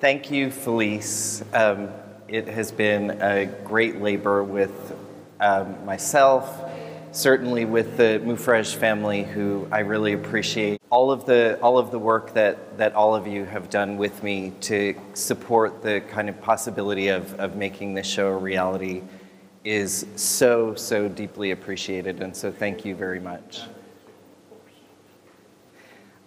Thank you, Felice. Um, it has been a great labor with um, myself, certainly with the Moufarrege family, who I really appreciate. All of the all of the work that that all of you have done with me to support the kind of possibility of of making this show a reality is so so deeply appreciated, and so thank you very much.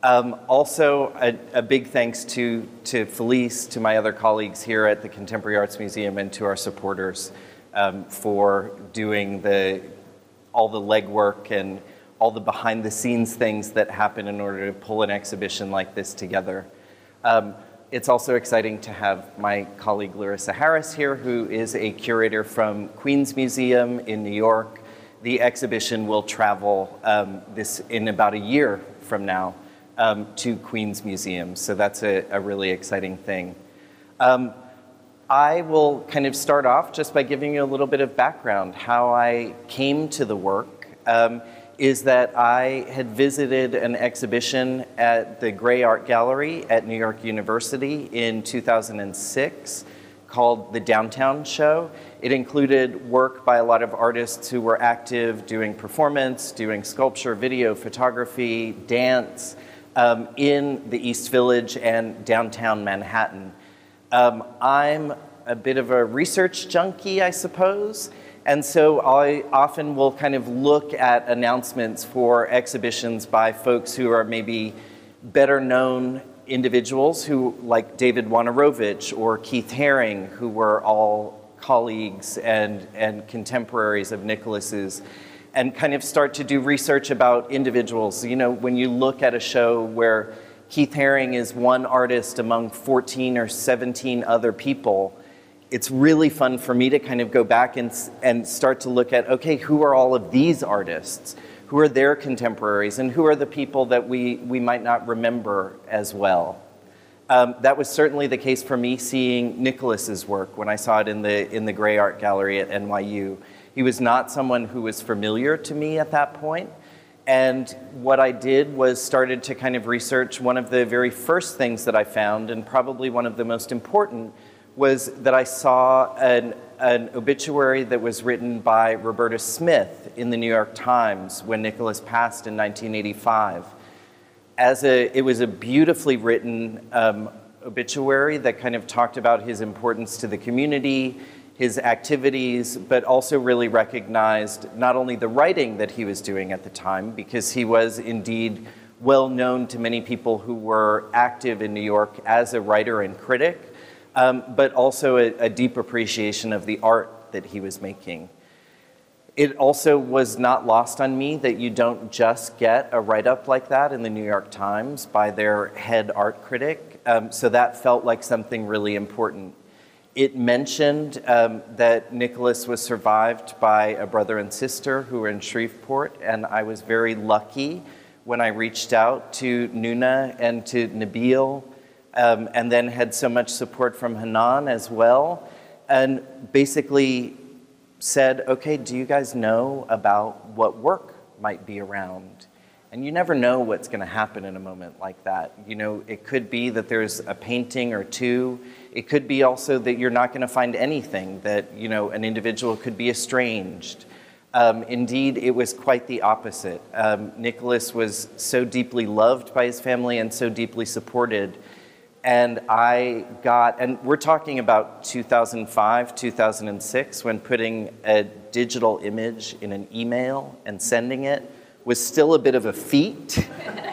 Um, also, a, a, big thanks to, to Felice, to my other colleagues here at the Contemporary Arts Museum, and to our supporters um, for doing the, all the legwork and all the behind the scenes things that happen in order to pull an exhibition like this together. Um, it's also exciting to have my colleague Larissa Harris here, who is a curator from Queens Museum in New York. The exhibition will travel um, this in about a year from now um, to Queens Museum. So that's a, a really exciting thing. Um, I will kind of start off just by giving you a little bit of background. How I came to the work um, is that I had visited an exhibition at the Grey Art Gallery at New York University in 2006 called The Downtown Show. It included work by a lot of artists who were active doing performance, doing sculpture, video, photography, dance, um, in the East Village and downtown Manhattan. Um, I'm a bit of a research junkie, I suppose, and so I often will kind of look at announcements for exhibitions by folks who are maybe better known individuals who like David Wojnarowicz or Keith Haring, who were all colleagues and, and contemporaries of Nicolas's and kind of start to do research about individuals. You know, when you look at a show where Keith Haring is one artist among 14 or 17 other people, it's really fun for me to kind of go back and, and start to look at okay, who are all of these artists? Who are their contemporaries? And who are the people that we, we might not remember as well? Um, that was certainly the case for me seeing Nicolas's work when I saw it in the, in the Grey Art Gallery at NYU. He was not someone who was familiar to me at that point. And what I did was started to kind of research one of the very first things that I found, and probably one of the most important, was that I saw an, an obituary that was written by Roberta Smith in the New York Times when Nicolas passed in 1985. As a, it was a beautifully written um, obituary that kind of talked about his importance to the community, his activities, but also really recognized not only the writing that he was doing at the time, because he was indeed well known to many people who were active in New York as a writer and critic, um, but also a, a deep appreciation of the art that he was making. It also was not lost on me that you don't just get a write up like that in the New York Times by their head art critic. Um, so that felt like something really important. It mentioned um, that Nicolas was survived by a brother and sister who were in Shreveport, and I was very lucky when I reached out to Nuna and to Nabil, um, and then had so much support from Hanan as well, and basically said, okay, do you guys know about what work might be around? And you never know what's going to happen in a moment like that. You know, it could be that there's a painting or two. It could be also that you're not going to find anything, that, you know, an individual could be estranged. Um, indeed, it was quite the opposite. Um, Nicolas was so deeply loved by his family and so deeply supported. And I got, and we're talking about 2005, 2006, when putting a digital image in an email and sending it was still a bit of a feat.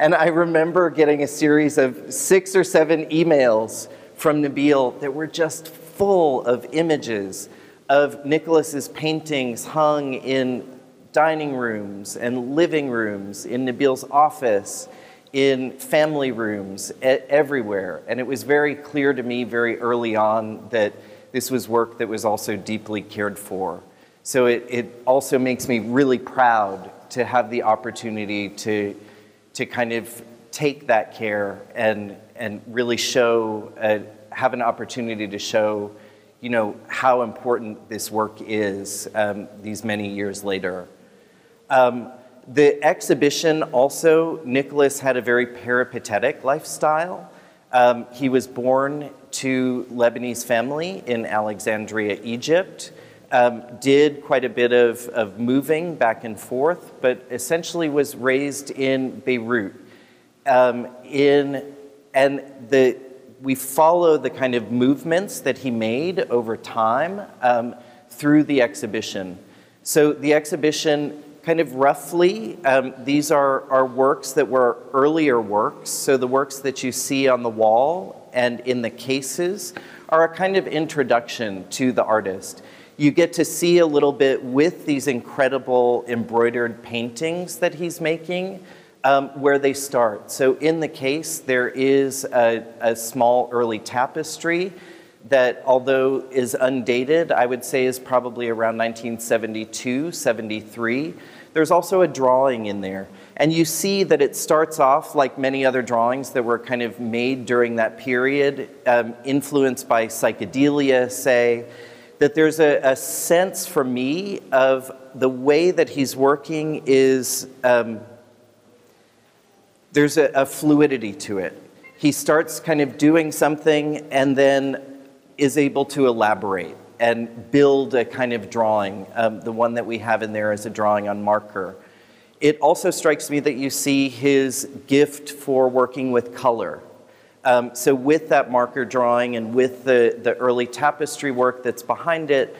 and I remember getting a series of six or seven emails from Nabil that were just full of images of Nicolas's paintings hung in dining rooms and living rooms, in Nabil's office, in family rooms, everywhere. And it was very clear to me very early on that this was work that was also deeply cared for. So it, it also makes me really proud to have the opportunity to, to kind of take that care and, and really show, uh, have an opportunity to show, you know, how important this work is um, these many years later. Um, the exhibition also, Nicolas had a very peripatetic lifestyle. Um, he was born to Lebanese family in Alexandria, Egypt. Um, did quite a bit of, of moving back and forth, but essentially was raised in Beirut. Um, in, and the, we follow the kind of movements that he made over time um, through the exhibition. So the exhibition kind of roughly, um, these are, are works that were earlier works. So the works that you see on the wall and in the cases are a kind of introduction to the artist. You get to see a little bit with these incredible embroidered paintings that he's making. Um, where they start. So, in the case, there is a, a small early tapestry that, although is undated, I would say is probably around 1972, 73. There's also a drawing in there. And you see that it starts off like many other drawings that were kind of made during that period, um, influenced by psychedelia, say, that there's a, a, sense for me of the way that he's working is um, there's a, a fluidity to it. He starts kind of doing something and then is able to elaborate and build a kind of drawing. Um, the one that we have in there is a drawing on marker. It also strikes me that you see his gift for working with color. Um, so, with that marker drawing and with the, the early tapestry work that's behind it,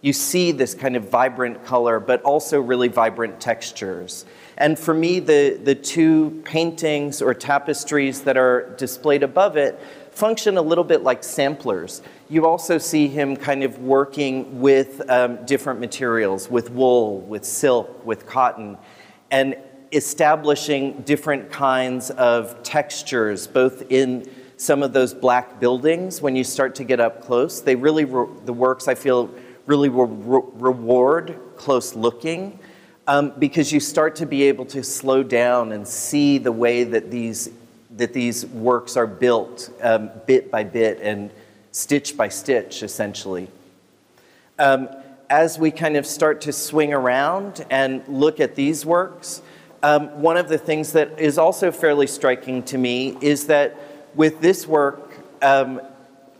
you see this kind of vibrant color, but also really vibrant textures. And for me, the, the two paintings or tapestries that are displayed above it function a little bit like samplers. You also see him kind of working with um, different materials, with wool, with silk, with cotton, and establishing different kinds of textures, both in some of those black buildings when you start to get up close. They really, re- the works I feel really re- reward close looking um, because you start to be able to slow down and see the way that these that these works are built um, bit by bit and stitch by stitch, essentially. Um, as we kind of start to swing around and look at these works, um, one of the things that is also fairly striking to me is that with this work um,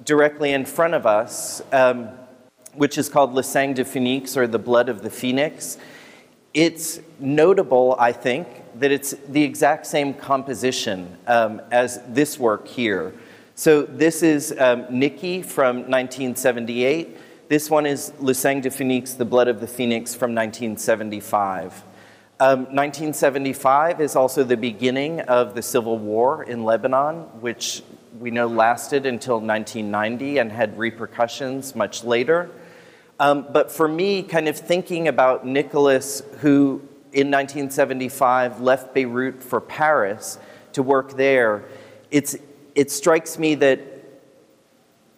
directly in front of us, um, which is called Le Sang de Phoenix or the Blood of the Phoenix, it's notable, I think, that it's the exact same composition um, as this work here. So this is um, Nikki from 1978. This one is Le Sang de Phoenix, The Blood of the Phoenix from 1975. Um, 1975 is also the beginning of the civil war in Lebanon, which we know lasted until 1990 and had repercussions much later. Um, but for me, kind of thinking about Nicolas, who in 1975 left Beirut for Paris to work there, it strikes me that,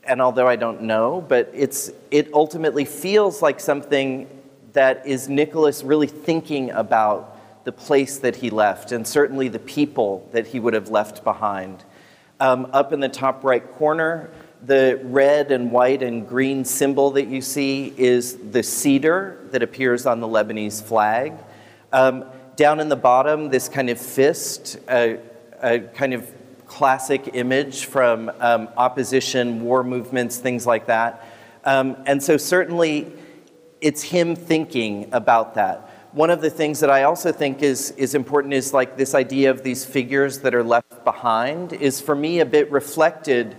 and although I don't know, but it's, it ultimately feels like something that is Nicolas really thinking about the place that he left and certainly the people that he would have left behind. Um, up in the top right corner, the red and white and green symbol that you see is the cedar that appears on the Lebanese flag. Um, down in the bottom, this kind of fist, a, a kind of classic image from um, opposition, war movements, things like that. Um, and so, certainly, it's him thinking about that. One of the things that I also think is, is important is like this idea of these figures that are left behind, is for me a bit reflected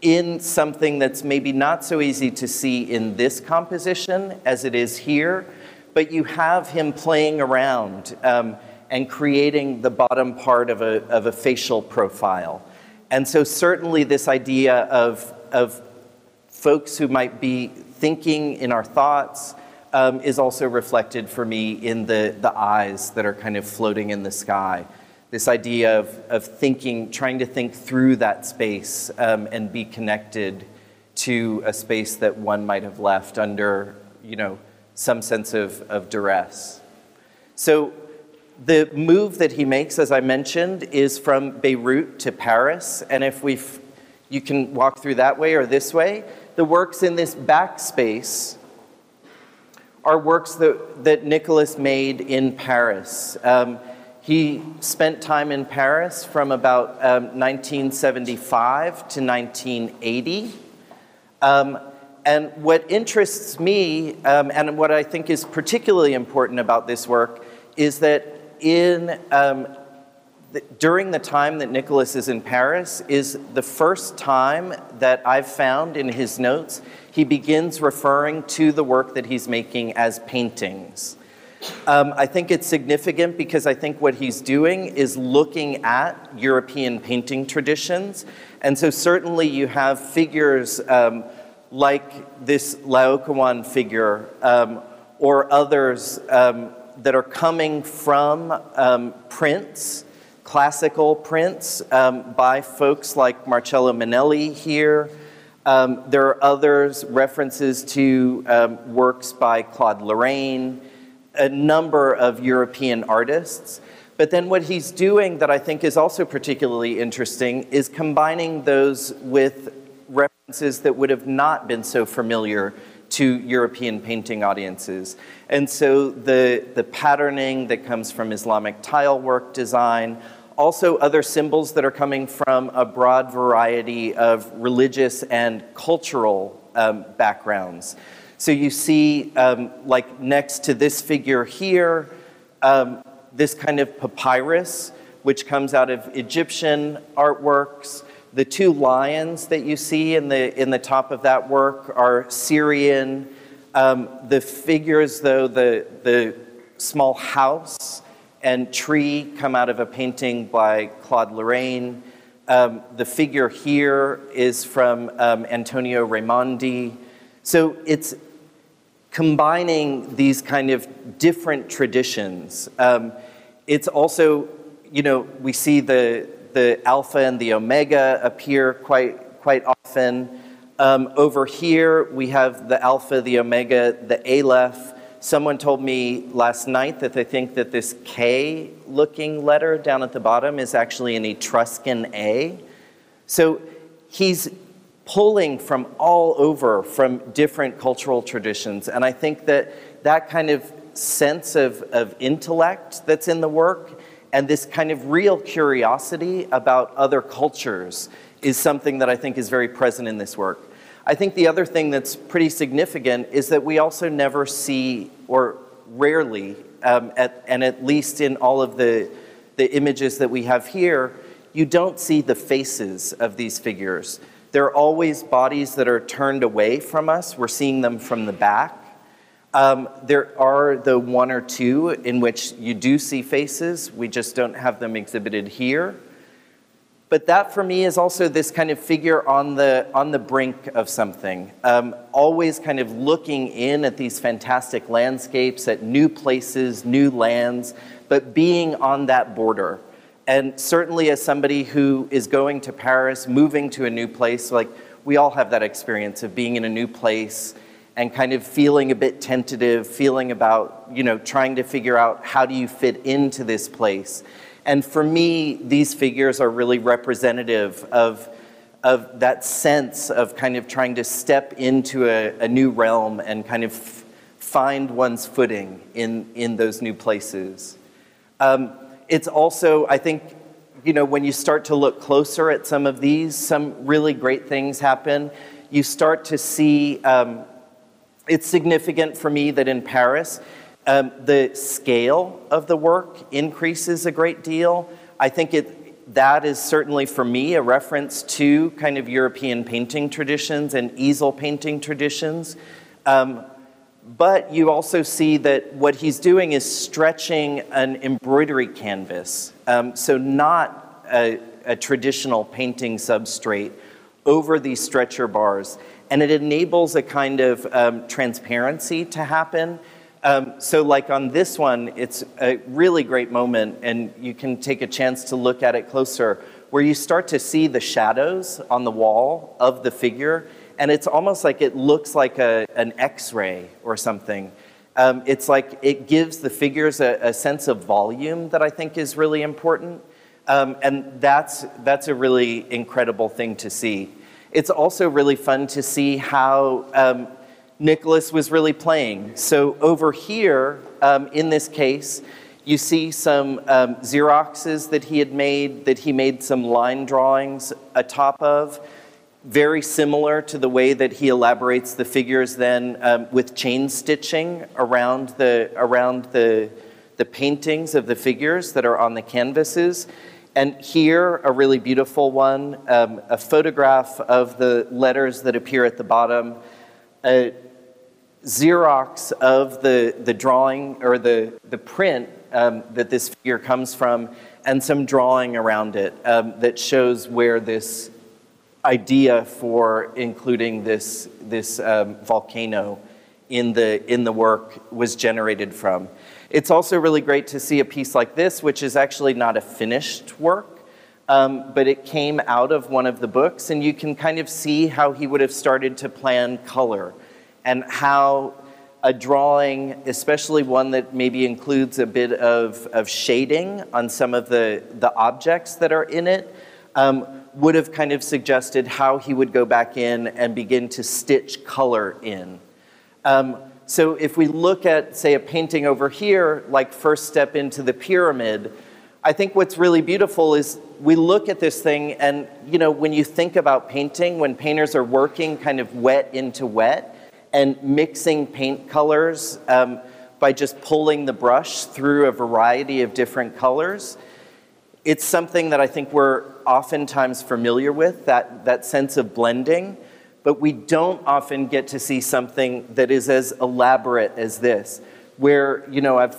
in something that's maybe not so easy to see in this composition as it is here, but you have him playing around um, and creating the bottom part of a, of a facial profile. And so, certainly, this idea of, of folks who might be thinking in our thoughts um, is also reflected for me in the, the eyes that are kind of floating in the sky this idea of, of thinking, trying to think through that space um, and be connected to a space that one might have left under, you know, some sense of, of duress. So the move that he makes, as I mentioned, is from Beirut to Paris. And if we you can walk through that way or this way, the works in this back space are works that, that Nicolas made in Paris. Um, he spent time in Paris from about um, 1975 to 1980. Um, and what interests me, um, and what I think is particularly important about this work, is that in um, during the time that Nicolas is in Paris, is the first time that I've found in his notes he begins referring to the work that he's making as paintings. Um, I think it's significant because I think what he's doing is looking at European painting traditions. And so, certainly, you have figures um, like this Laocoon figure um, or others um, that are coming from um, prints, classical prints um, by folks like Marcello Manelli here. Um, there are others, references to um, works by Claude Lorrain, a number of European artists. But then what he's doing that I think is also particularly interesting is combining those with references that would have not been so familiar to European painting audiences. And so the, the patterning that comes from Islamic tile work design, also other symbols that are coming from a broad variety of religious and cultural um, backgrounds. So you see, um, like next to this figure here, um, this kind of papyrus, which comes out of Egyptian artworks. The two lions that you see in the, in the top of that work are Syrian. Um, the figures, though, the, the small house and tree come out of a painting by Claude Lorrain. Um, the figure here is from um, Antonio Raimondi. So it's combining these kind of different traditions. Um, it's also, you know, we see the, the alpha and the omega appear quite, quite often. Um, over here, we have the alpha, the omega, the aleph, Someone told me last night that they think that this K looking letter down at the bottom is actually an Etruscan A. So he's pulling from all over from different cultural traditions. And I think that that kind of sense of, of intellect that's in the work and this kind of real curiosity about other cultures is something that I think is very present in this work. I think the other thing that's pretty significant is that we also never see, or rarely, um, at, and at least in all of the, the images that we have here, you don't see the faces of these figures. They're always bodies that are turned away from us. We're seeing them from the back. Um, there are the one or two in which you do see faces. We just don't have them exhibited here. But that for me is also this kind of figure on the, on the brink of something, um, always kind of looking in at these fantastic landscapes, at new places, new lands, but being on that border. And certainly, as somebody who is going to Paris, moving to a new place, like we all have that experience of being in a new place and kind of feeling a bit tentative, feeling about, you know, trying to figure out how do you fit into this place. And for me, these figures are really representative of, of that sense of kind of trying to step into a, a new realm and kind of f- find one's footing in, in those new places. Um, it's also, I think, you know, when you start to look closer at some of these, some really great things happen. You start to see, um, it's significant for me that in Paris, um, the scale of the work increases a great deal. I think it, that is certainly for me a reference to kind of European painting traditions and easel painting traditions. Um, but you also see that what he's doing is stretching an embroidery canvas. Um, so, not a, a traditional painting substrate over these stretcher bars. And it enables a kind of um, transparency to happen um, so, like on this one, it's a really great moment, and you can take a chance to look at it closer, where you start to see the shadows on the wall of the figure, and it's almost like it looks like a, an X ray or something. Um, it's like it gives the figures a, a, sense of volume that I think is really important, um, and that's, that's a really incredible thing to see. It's also really fun to see how um, Nicolas was really playing. So over here, um, in this case, You see some um, Xeroxes that he had made, that he made some line drawings atop of, very similar to the way that he elaborates the figures then um, with chain stitching around the, around the, the paintings of the figures that are on the canvases. And here, a really beautiful one, um, a photograph of the letters that appear at the bottom, a Xerox of the, the drawing or the, the print um, that this figure comes from, and some drawing around it um, that shows where this idea for including this, this um, volcano in the, in the work was generated from. It's also really great to see a piece like this, which is actually not a finished work, um, but it came out of one of the books, and you can kind of see how he would have started to plan color and how a drawing, especially one that maybe includes a bit of, of shading on some of the, the objects that are in it, um, would have kind of suggested how he would go back in and begin to stitch color in. Um, so if we look at, say, a painting over here, like first step into the pyramid, I think what's really beautiful is we look at this thing and, you know, when you think about painting, when painters are working kind of wet into wet and mixing paint colors um, by just pulling the brush through a variety of different colors, it's something that I think we're oftentimes familiar with, that, that sense of blending but we don't often get to see something that is as elaborate as this, where, you know, I've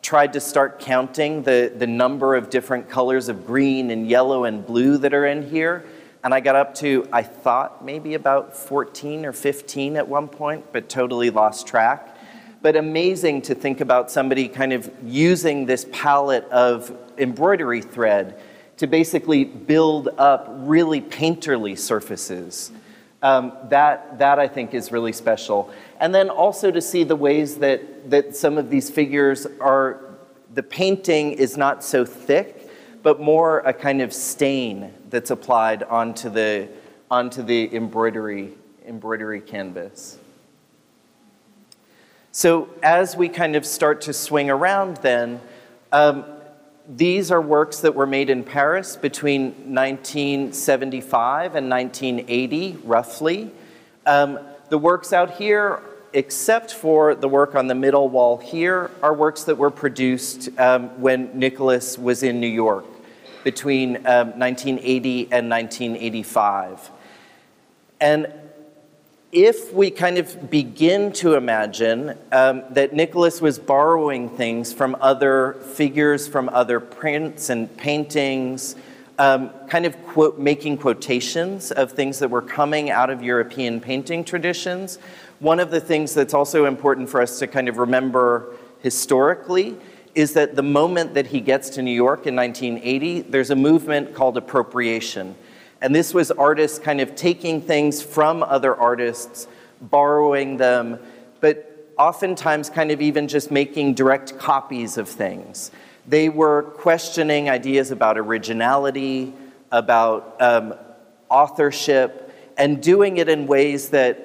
tried to start counting the, the number of different colors of green and yellow and blue that are in here. And I got up to, I thought maybe about 14 or 15 at one point, but totally lost track. But amazing to think about somebody kind of using this palette of embroidery thread to basically build up really painterly surfaces um, that, that I think is really special. And then also to see the ways that, that some of these figures are, the painting is not so thick, but more a kind of stain that's applied onto the, onto the embroidery, embroidery canvas. So as we kind of start to swing around then, um, these are works that were made in Paris between 1975 and 1980, roughly. Um, the works out here, except for the work on the middle wall here, are works that were produced um, when Nicolas was in New York between um, 1980 and 1985. And if we kind of begin to imagine um, that Nicolas was borrowing things from other figures, from other prints and paintings, um, kind of quote, making quotations of things that were coming out of European painting traditions, one of the things that's also important for us to kind of remember historically is that the moment that he gets to New York in 1980, there's a movement called appropriation and this was artists kind of taking things from other artists, borrowing them, but oftentimes kind of even just making direct copies of things. They were questioning ideas about originality, about um, authorship, and doing it in ways that,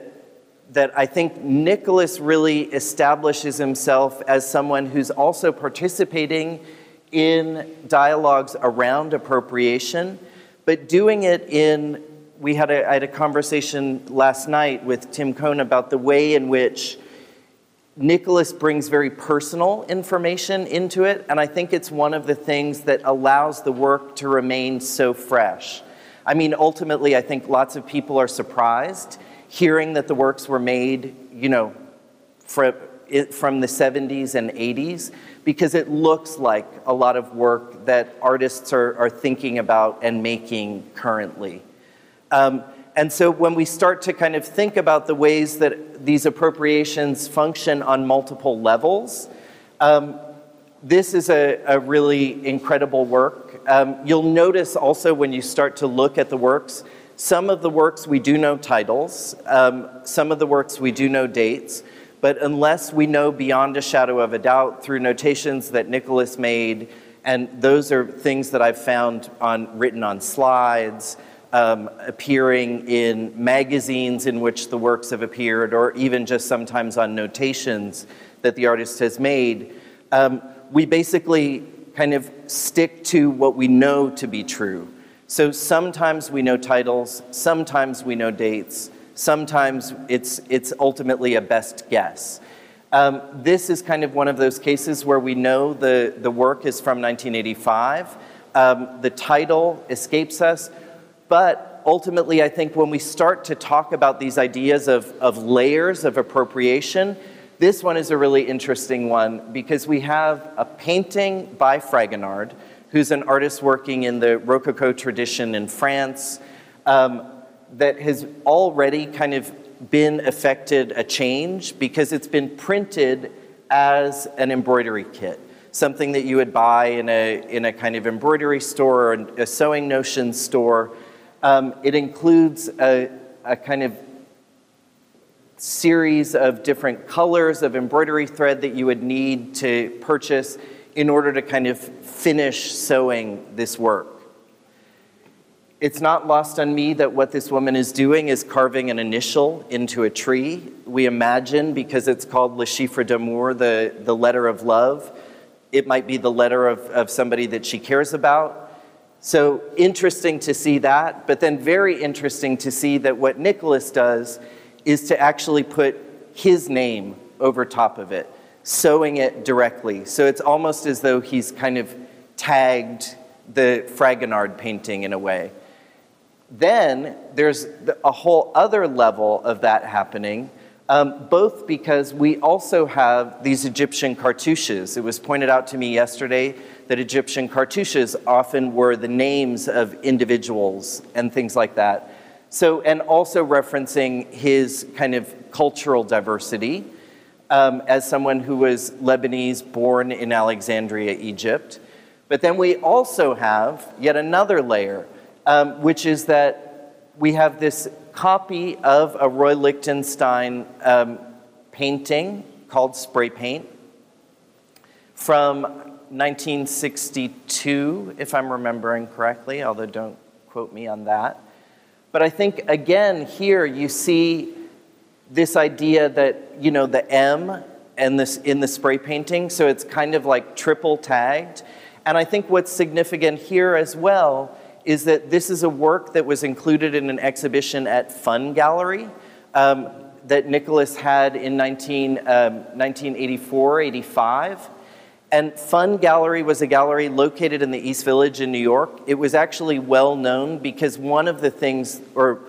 that I think Nicolas really establishes himself as someone who's also participating in dialogues around appropriation but doing it in, we had a, I had a conversation last night with Tim Cohn about the way in which Nicolas brings very personal information into it, and I think it's one of the things that allows the work to remain so fresh. I mean, ultimately, I think lots of people are surprised hearing that the works were made, you know, from, from the 70s and 80s, because it looks like a lot of work that artists are, are thinking about and making currently. Um, and so when we start to kind of think about the ways that these appropriations function on multiple levels, um, this is a, a, really incredible work. Um, you'll notice also when you start to look at the works, some of the works we do know titles, um, some of the works we do know dates, but unless we know beyond a shadow of a doubt through notations that Nicolas made, and those are things that I've found on, written on slides, um, appearing in magazines in which the works have appeared, or even just sometimes on notations that the artist has made, um, we basically kind of stick to what we know to be true. So sometimes we know titles, sometimes we know dates, sometimes it's, it's ultimately a best guess. Um, this is kind of one of those cases where we know the, the work is from 1985. Um, the title escapes us, but ultimately, I think when we start to talk about these ideas of, of layers of appropriation, this one is a really interesting one because we have a painting by Fragonard, who's an artist working in the Rococo tradition in France, um, that has already kind of been affected a change because it's been printed as an embroidery kit, something that you would buy in a, in a kind of embroidery store or a sewing notion store. Um, it includes a, a kind of series of different colors of embroidery thread that you would need to purchase in order to kind of finish sewing this work. It's not lost on me that what this woman is doing is carving an initial into a tree. We imagine, because it's called Le Chiffre d'Amour, the, the letter of love, it might be the letter of, of somebody that she cares about. So interesting to see that, but then very interesting to see that what Nicolas does is to actually put his name over top of it, sewing it directly. So it's almost as though he's kind of tagged the Fragonard painting in a way. Then there's a whole other level of that happening, um, both because we also have these Egyptian cartouches. It was pointed out to me yesterday that Egyptian cartouches often were the names of individuals and things like that. So, and also referencing his kind of cultural diversity um, as someone who was Lebanese born in Alexandria, Egypt. But then we also have yet another layer um, which is that we have this copy of a Roy Lichtenstein um, painting called Spray Paint from 1962, if I'm remembering correctly, although don't quote me on that. But I think, again, here you see this idea that, you know, the M and this in the spray painting, so it's kind of like triple tagged. And I think what's significant here as well is that this is a work that was included in an exhibition at Fun Gallery um, that Nicolas had in 19, um, 1984 85. And Fun Gallery was a gallery located in the East Village in New York. It was actually well known because one of the things, or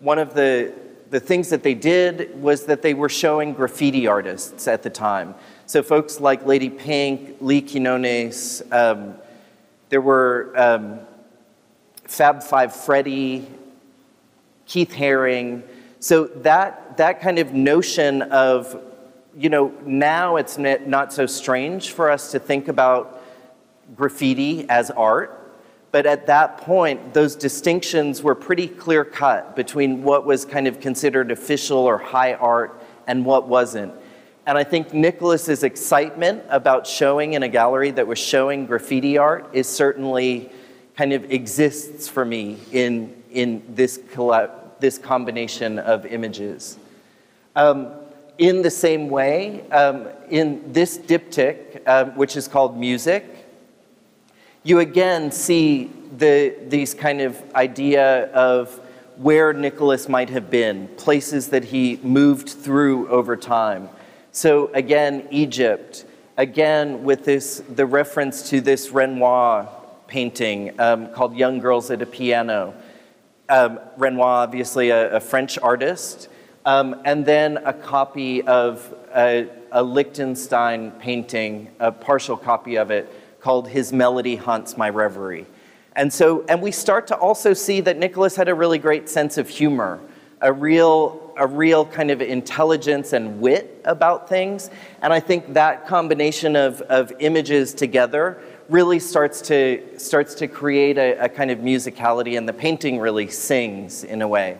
one of the, the things that they did was that they were showing graffiti artists at the time. So folks like Lady Pink, Lee Quinones, um, there were um, Fab Five Freddy, Keith Haring. So that, that kind of notion of, you know, now it's not so strange for us to think about graffiti as art. But at that point, those distinctions were pretty clear cut between what was kind of considered official or high art and what wasn't. And I think Nicolas's excitement about showing in a gallery that was showing graffiti art is certainly kind of exists for me in, in this, this combination of images. Um, in the same way, um, in this diptych, uh, which is called music, you again see the, these kind of idea of where Nicolas might have been, places that he moved through over time. So again, Egypt, again with this the reference to this Renoir painting um, called Young Girls at a Piano. Um, Renoir, obviously a, a French artist, um, and then a copy of a, a, Lichtenstein painting, a partial copy of it, called His Melody Haunts My Reverie. And so, and we start to also see that Nicolas had a really great sense of humor, a real, a real kind of intelligence and wit about things. And I think that combination of, of images together really starts to, starts to create a, a kind of musicality, and the painting really sings in a way.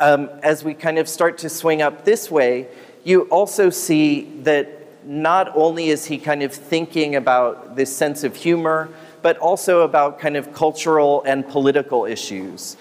Um, as we kind of start to swing up this way, you also see that not only is he kind of thinking about this sense of humor, but also about kind of cultural and political issues.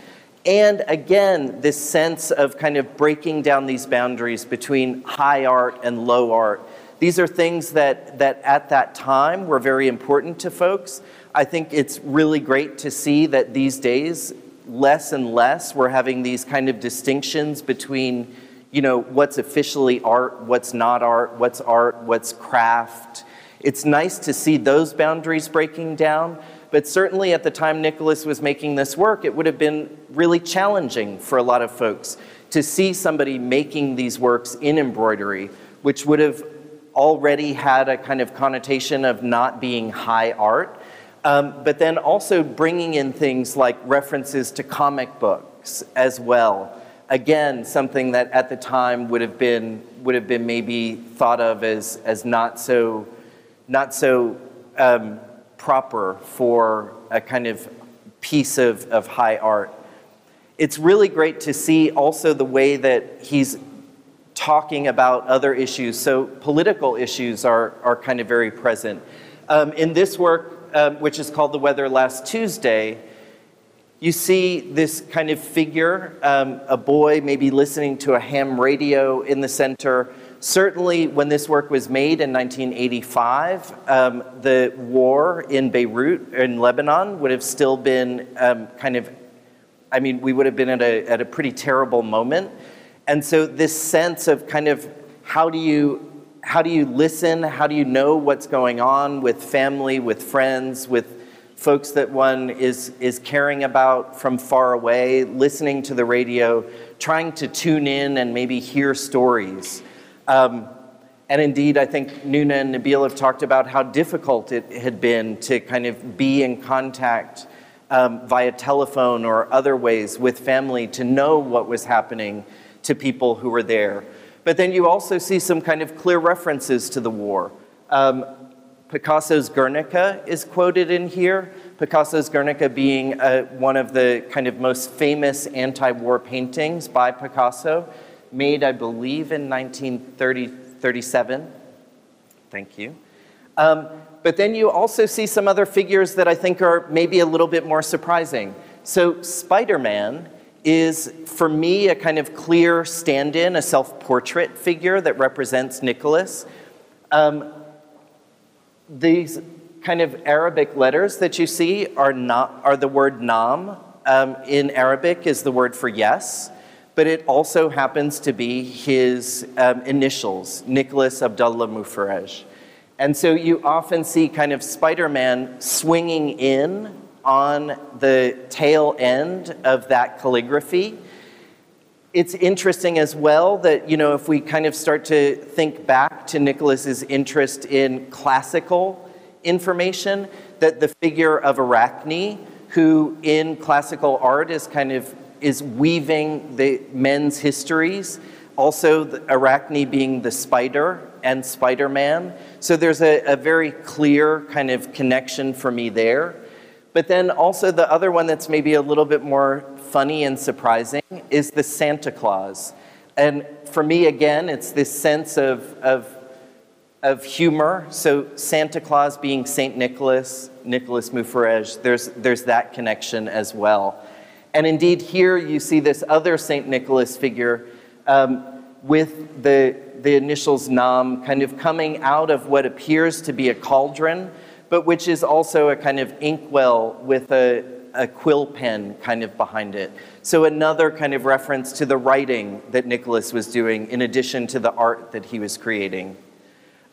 And again, this sense of kind of breaking down these boundaries between high art and low art These are things that, that at that time were very important to folks. I think it's really great to see that these days, less and less, we're having these kind of distinctions between, you know, what's officially art, what's not art, what's art, what's craft. It's nice to see those boundaries breaking down, but certainly at the time Nicolas was making this work, it would have been really challenging for a lot of folks to see somebody making these works in embroidery, which would have already had a kind of connotation of not being high art. Um, but then also bringing in things like references to comic books as well. Again, something that at the time would have been would have been maybe thought of as as not so not so um, proper for a kind of piece of, of high art. It's really great to see also the way that he's talking about other issues. So political issues are, are kind of very present. Um, in this work, um, which is called The Weather Last Tuesday, you see this kind of figure, um, a boy maybe listening to a ham radio in the center. Certainly, when this work was made in 1985, um, the war in Beirut, in Lebanon, would have still been um, kind of, I mean, we would have been at a, at a pretty terrible moment. And so this sense of kind of how do you how do you listen? How do you know what's going on with family, with friends, with folks that one is is caring about from far away, listening to the radio, trying to tune in and maybe hear stories. Um, and indeed, I think Nuna and Nabil have talked about how difficult it had been to kind of be in contact um, via telephone or other ways with family to know what was happening to people who were there. But then you also see some kind of clear references to the war. Um, Picasso's Guernica is quoted in here. Picasso's Guernica being uh, one of the kind of most famous anti war paintings by Picasso, made, I believe, in 1937. Thank you. Um, but then you also see some other figures that I think are maybe a little bit more surprising. So, Spider Man is, for me, a kind of clear stand in, a self portrait figure that represents Nicolas. Um, these kind of Arabic letters that you see are, not, are the word nam. Um, in Arabic is the word for yes, but it also happens to be his um, initials, Nicolas Abdullah Moufarrege. And so you often see kind of Spider Man swinging in on the tail end of that calligraphy. It's interesting as well that, you know, if we kind of start to think back to Nicolas's interest in classical information, that the figure of Arachne, who in classical art is kind of is weaving the men's histories, also Arachne being the spider and Spider-Man. So there's a, a very clear kind of connection for me there. But then also the other one that's maybe a little bit more funny and surprising is the Santa Claus. And for me, again, it's this sense of, of, of humor. So Santa Claus being St. Nicholas, Nicolas Moufarrege, there's, there's that connection as well. And indeed, here you see this other St. Nicholas figure um, with the, the initials Nam kind of coming out of what appears to be a cauldron but which is also a kind of inkwell with a, a quill pen kind of behind it. So, another kind of reference to the writing that Nicolas was doing in addition to the art that he was creating.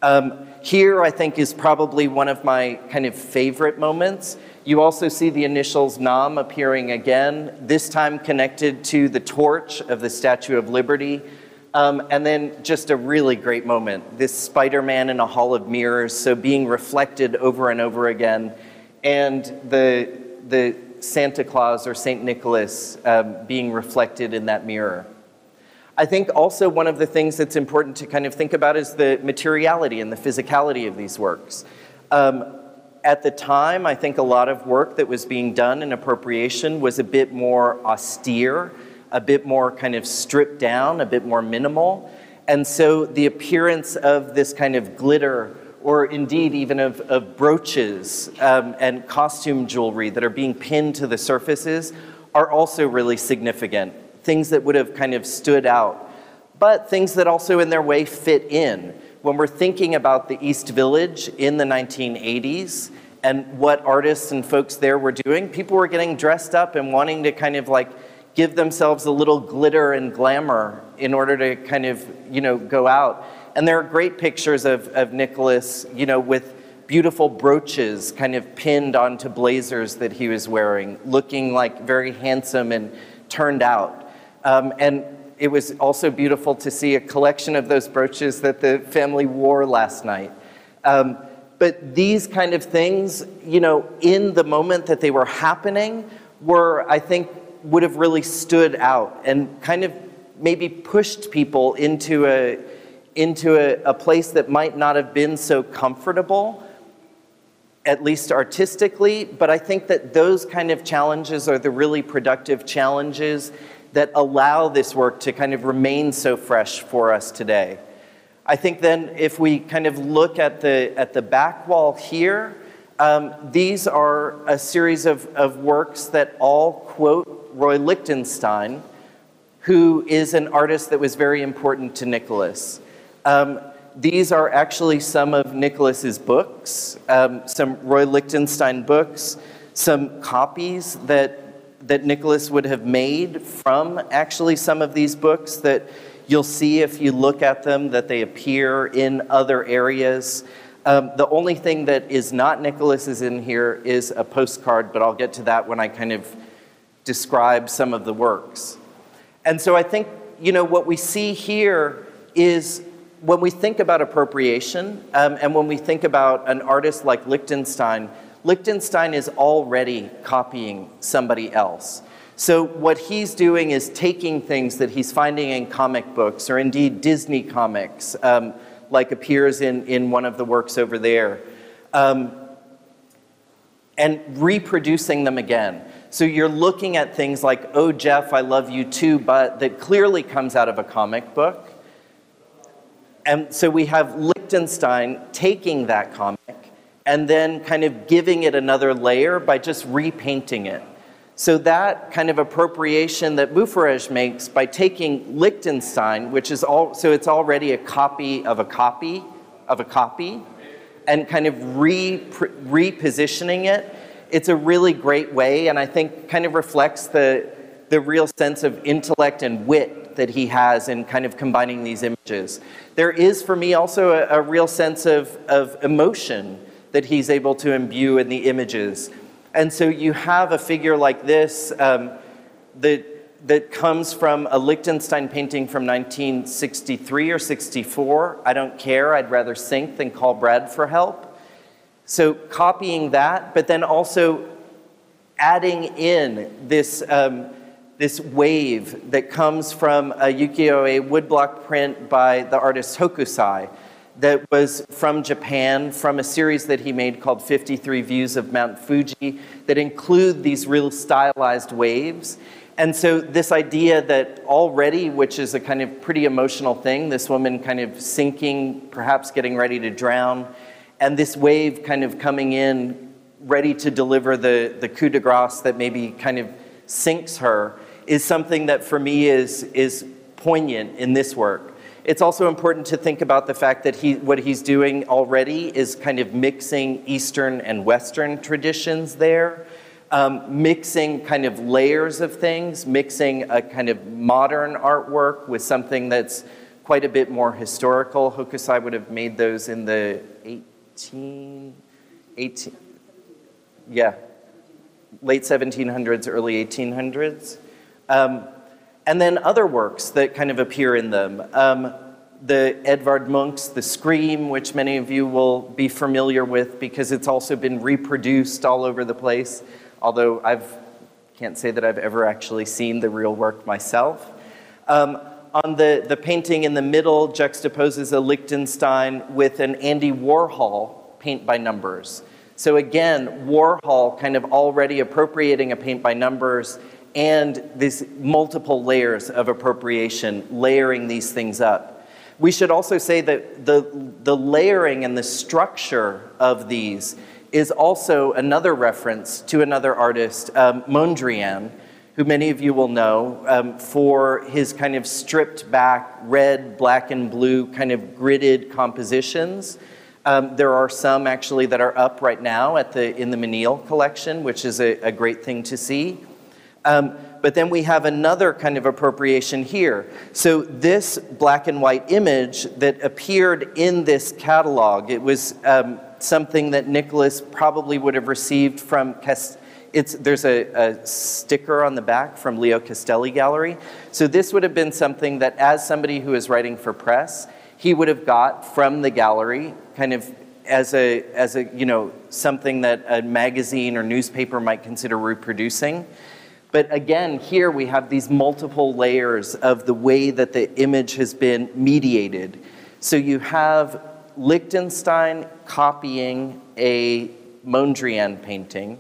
Um, here, I think, is probably one of my kind of favorite moments. You also see the initials NAM appearing again, this time connected to the torch of the Statue of Liberty, um, and then just a really great moment this Spider Man in a hall of mirrors, so being reflected over and over again, and the, the Santa Claus or St. Nicholas um, being reflected in that mirror. I think also one of the things that's important to kind of think about is the materiality and the physicality of these works. Um, at the time, I think a lot of work that was being done in appropriation was a bit more austere a bit more kind of stripped down, a bit more minimal. And so the appearance of this kind of glitter, or indeed even of, of brooches um, and costume jewelry that are being pinned to the surfaces, are also really significant. Things that would have kind of stood out, but things that also in their way fit in. when we're thinking about the East Village in the 1980s and what artists and folks there were doing, people were getting dressed up and wanting to kind of like give themselves a little glitter and glamour in order to kind of, you know, go out. And there are great pictures of, of Nicolas, you know, with beautiful brooches kind of pinned onto blazers that he was wearing, looking like very handsome and turned out. Um, and it was also beautiful to see a collection of those brooches that the family wore last night. Um, but these kind of things, you know, in the moment that they were happening, were, I think, would have really stood out and kind of maybe pushed people into a into a, a place that might not have been so comfortable at least artistically, but I think that those kind of challenges are the really productive challenges that allow this work to kind of remain so fresh for us today. I think then if we kind of look at the, at the back wall here, um, these are a series of, of works that all quote Roy Lichtenstein, who is an artist that was very important to Nicolas. Um, these are actually some of Nicolas's books, um, some Roy Lichtenstein books, some copies that, that Nicolas would have made from actually some of these books that you'll see if you look at them that they appear in other areas. Um, the only thing that is not Nicolas's in here is a postcard, but I'll get to that when I kind of describe some of the works. And so I think, you know, what we see here is when we think about appropriation um, and when we think about an artist like Lichtenstein, Lichtenstein is already copying somebody else. So, what he's doing is taking things that he's finding in comic books or indeed Disney comics, um, like appears in, in one of the works over there, um, and reproducing them again. So you're looking at things like, oh, Jeff, I love you too, but that clearly comes out of a comic book. And so we have Lichtenstein taking that comic and then kind of giving it another layer by just repainting it. So that kind of appropriation that Moufarrege makes by taking Lichtenstein, which is all, so it's already a copy of a copy of a copy, and kind of re, repositioning it it's a really great way, and I think kind of reflects the, the real sense of intellect and wit that he has in kind of combining these images. There is, for me, also a, a real sense of, of emotion that he's able to imbue in the images. And so you have a figure like this um, that, that comes from a Lichtenstein painting from 1963 or 64. I don't care, I'd rather sink than call Brad for help. So copying that, but then also adding in this, um, this wave that comes from a ukiyo-e woodblock print by the artist Hokusai that was from Japan, from a series that he made called 53 Views of Mount Fuji, that include these real stylized waves. And so, this idea that already, which is a kind of pretty emotional thing, this woman kind of sinking, perhaps getting ready to drown, and this wave kind of coming in, ready to deliver the, the coup de grace that maybe kind of sinks her, is something that for me is, is poignant in this work. It's also important to think about the fact that he, what he's doing already is kind of mixing Eastern and Western traditions there, um, mixing kind of layers of things, mixing a kind of modern artwork with something that's quite a bit more historical. Hokusai would have made those in the 18, 18 yeah, late 1700s, early 1800s. Um, and then other works that kind of appear in them. Um, the Edvard Munch's The Scream, which many of you will be familiar with because it's also been reproduced all over the place, although I can't say that I've ever actually seen the real work myself. Um, on the, the painting in the middle juxtaposes a Lichtenstein with an Andy Warhol paint by numbers. So again, Warhol kind of already appropriating a paint by numbers and these multiple layers of appropriation, layering these things up. We should also say that the, the layering and the structure of these is also another reference to another artist, um, Mondrian, who many of you will know um, for his kind of stripped back red, black, and blue kind of gridded compositions. Um, there are some actually that are up right now at the, in the Menil collection, which is a, a great thing to see. Um, but then we have another kind of appropriation here. So this black and white image that appeared in this catalog, it was um, something that Nicolas probably would have received from Cast- it's, there's a, a, sticker on the back from Leo Castelli Gallery. So this would have been something that, as somebody who is writing for press, he would have got from the gallery, kind of as a, as a you know, something that a magazine or newspaper might consider reproducing. But again, here we have these multiple layers of the way that the image has been mediated. So you have Lichtenstein copying a Mondrian painting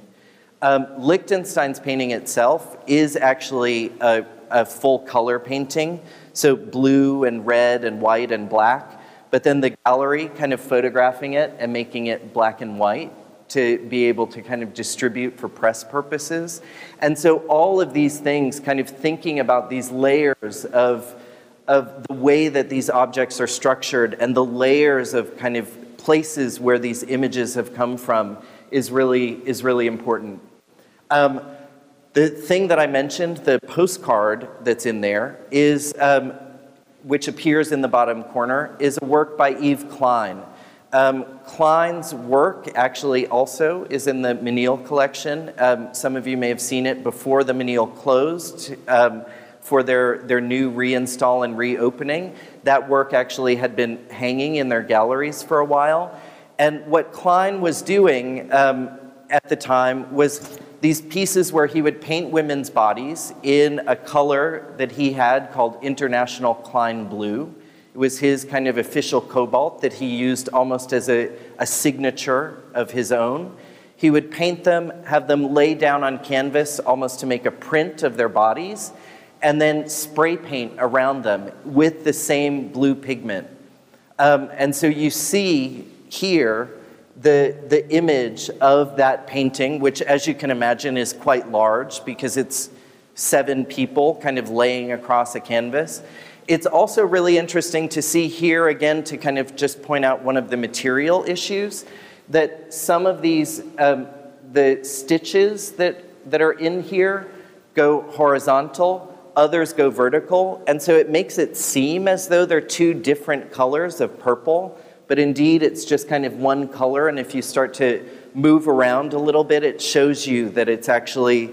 um, Lichtenstein's painting itself is actually a, a full color painting, so blue and red and white and black. But then the gallery kind of photographing it and making it black and white to be able to kind of distribute for press purposes. And so all of these things, kind of thinking about these layers of, of the way that these objects are structured and the layers of kind of places where these images have come from is really, is really important. Um, the thing that I mentioned, the postcard that's in there, is um, which appears in the bottom corner, is a work by Yves Klein. Um, Klein's work actually also is in the Menil collection. Um, some of you may have seen it before the Menil closed um, for their, their new reinstall and reopening. That work actually had been hanging in their galleries for a while. And what Klein was doing um, at the time was these pieces where he would paint women's bodies in a color that he had called International Klein Blue. It was his kind of official cobalt that he used almost as a, a signature of his own. He would paint them, have them lay down on canvas almost to make a print of their bodies, and then spray paint around them with the same blue pigment. Um, and so you see here the, the image of that painting, which, as you can imagine, is quite large because it's seven people kind of laying across a canvas. It's also really interesting to see here again to kind of just point out one of the material issues that some of these, um, the stitches that, that are in here go horizontal, others go vertical, and so it makes it seem as though they're two different colors of purple but indeed it's just kind of one color. And if you start to move around a little bit, it shows you that it's actually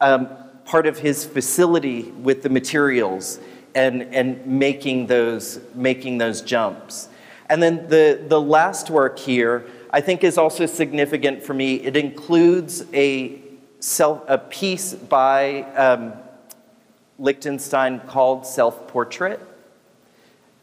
um, part of his facility with the materials and, and making, those, making those jumps. And then the, the last work here, I think, is also significant for me. It includes a, self, a piece by um, Lichtenstein called Self Portrait.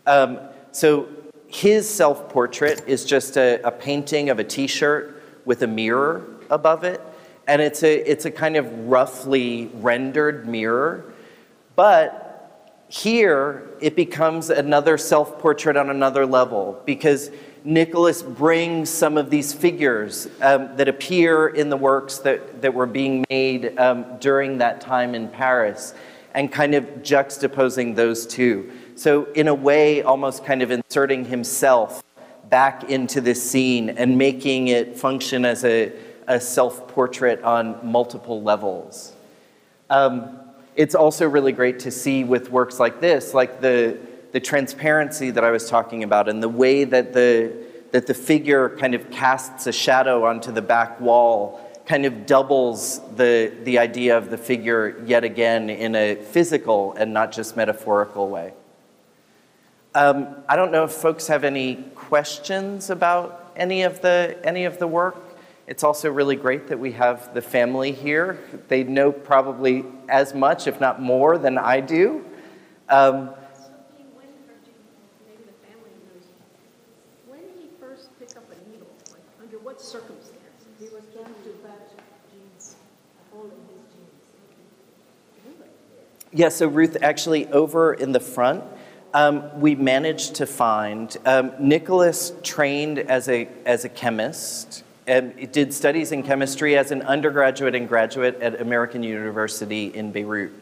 Um, so his self portrait is just a, a painting of a t shirt with a mirror above it. And it's a, it's a kind of roughly rendered mirror. But here it becomes another self portrait on another level because Nicolas brings some of these figures um, that appear in the works that, that were being made um, during that time in Paris and kind of juxtaposing those two. So, in a way, almost kind of inserting himself back into this scene and making it function as a, a self portrait on multiple levels. Um, it's also really great to see with works like this, like the, the transparency that I was talking about and the way that the, that the figure kind of casts a shadow onto the back wall kind of doubles the, the idea of the figure yet again in a physical and not just metaphorical way. Um, I don't know if folks have any questions about any of the any of the work. It's also really great that we have the family here. They know probably as much, if not more, than I do. Um, Yeah, so Ruth, actually, over in the front, um, we managed to find um, Nicolas trained as a, as a chemist did studies in chemistry as an undergraduate and graduate at American University in Beirut.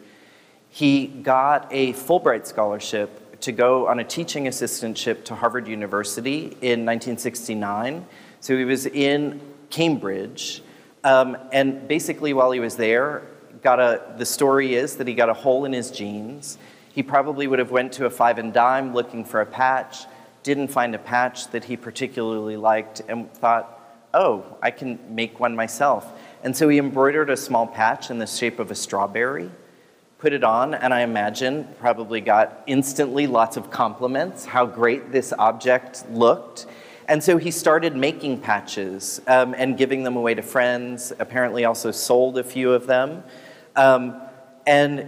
He got a Fulbright scholarship to go on a teaching assistantship to Harvard University in 1969. So he was in Cambridge, um, and basically while he was there, got a. The story is that he got a hole in his jeans. He probably would have went to a five and dime looking for a patch, didn't find a patch that he particularly liked, and thought, "Oh, I can make one myself." And so he embroidered a small patch in the shape of a strawberry put it on, and I imagine probably got instantly lots of compliments how great this object looked. And so he started making patches um, and giving them away to friends, apparently, also sold a few of them. Um, and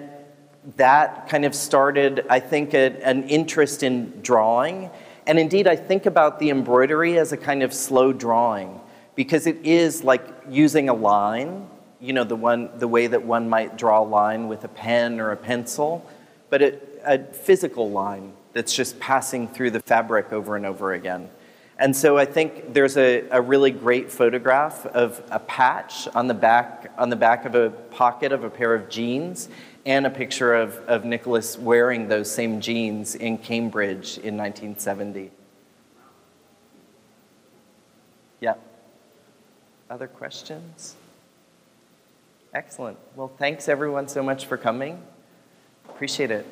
that kind of started, I think, a, an interest in drawing. And indeed, I think about the embroidery as a kind of slow drawing because it is like using a line you know, the, one, the way that one might draw a line with a pen or a pencil, but a, a physical line that's just passing through the fabric over and over again. And so I think there's a, a really great photograph of a patch on the back on the back of a pocket of a pair of jeans and a picture of, of Nicolas wearing those same jeans in Cambridge in 1970. Yeah. Other questions? Excellent. Well, thanks everyone so much for coming. Appreciate it.